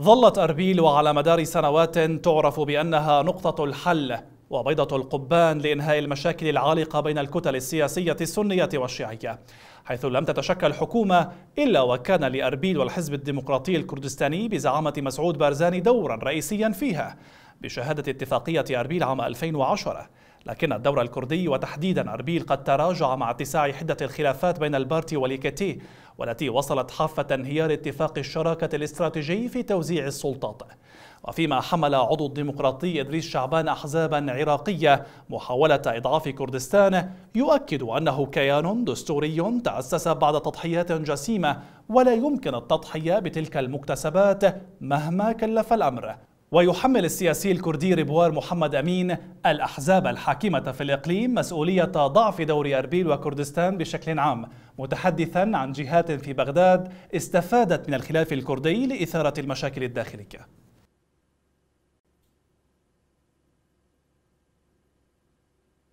ظلت أربيل وعلى مدار سنوات تعرف بأنها نقطة الحل وبيضة القبان لإنهاء المشاكل العالقة بين الكتل السياسية السنية والشيعية حيث لم تتشكل حكومة إلا وكان لأربيل والحزب الديمقراطي الكردستاني بزعامة مسعود بارزاني دورا رئيسيا فيها. بشهادة اتفاقية أربيل عام 2010 لكن الدور الكردي وتحديدا أربيل قد تراجع مع اتساع حدة الخلافات بين البارتي والإيكيتي والتي وصلت حافة انهيار اتفاق الشراكة الاستراتيجي في توزيع السلطات. وفيما حمل عضو الديمقراطي إدريس شعبان أحزابا عراقية محاولة إضعاف كردستان يؤكد أنه كيان دستوري تأسس بعد تضحيات جسيمة ولا يمكن التضحية بتلك المكتسبات مهما كلف الأمر. ويحمل السياسي الكردي ربوار محمد أمين الأحزاب الحاكمة في الإقليم مسؤولية ضعف دور أربيل وكردستان بشكل عام متحدثا عن جهات في بغداد استفادت من الخلاف الكردي لإثارة المشاكل الداخلية.